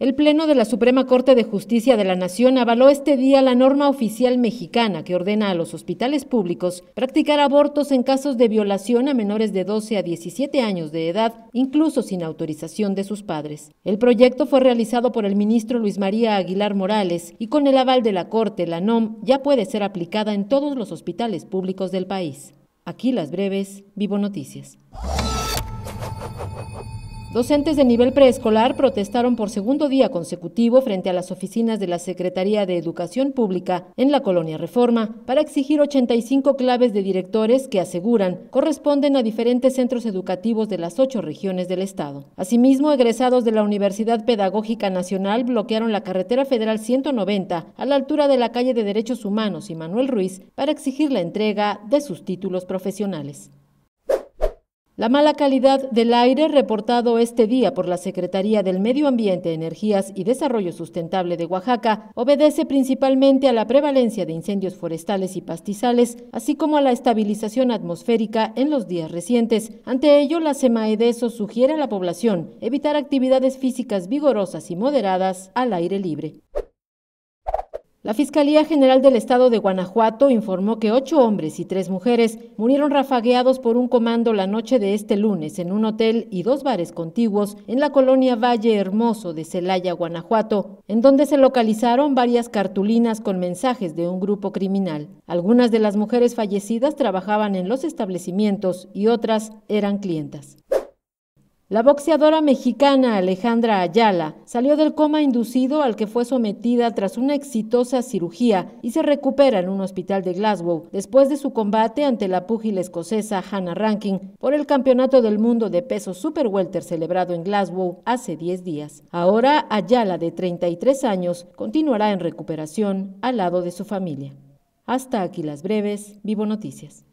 El Pleno de la Suprema Corte de Justicia de la Nación avaló este día la norma oficial mexicana que ordena a los hospitales públicos practicar abortos en casos de violación a menores de 12 a 17 años de edad, incluso sin autorización de sus padres. El proyecto fue realizado por el ministro Luis María Aguilar Morales y con el aval de la Corte, la NOM ya puede ser aplicada en todos los hospitales públicos del país. Aquí las breves, Vivo Noticias. Docentes de nivel preescolar protestaron por segundo día consecutivo frente a las oficinas de la Secretaría de Educación Pública en la colonia Reforma para exigir 85 claves de directores que aseguran corresponden a diferentes centros educativos de las ocho regiones del estado. Asimismo, egresados de la Universidad Pedagógica Nacional bloquearon la carretera federal 190 a la altura de la calle de Derechos Humanos y Manuel Ruiz para exigir la entrega de sus títulos profesionales. La mala calidad del aire reportado este día por la Secretaría del Medio Ambiente, Energías y Desarrollo Sustentable de Oaxaca obedece principalmente a la prevalencia de incendios forestales y pastizales, así como a la estabilización atmosférica en los días recientes. Ante ello, la SEMAEDESO sugiere a la población evitar actividades físicas vigorosas y moderadas al aire libre. La Fiscalía General del Estado de Guanajuato informó que ocho hombres y tres mujeres murieron rafagueados por un comando la noche de este lunes en un hotel y dos bares contiguos en la colonia Valle Hermoso de Celaya, Guanajuato, en donde se localizaron varias cartulinas con mensajes de un grupo criminal. Algunas de las mujeres fallecidas trabajaban en los establecimientos y otras eran clientas. La boxeadora mexicana Alejandra Ayala salió del coma inducido al que fue sometida tras una exitosa cirugía y se recupera en un hospital de Glasgow después de su combate ante la púgil escocesa Hannah Rankin por el Campeonato del Mundo de Peso Super Welter celebrado en Glasgow hace 10 días. Ahora Ayala, de 33 años, continuará en recuperación al lado de su familia. Hasta aquí las breves, Vivo Noticias.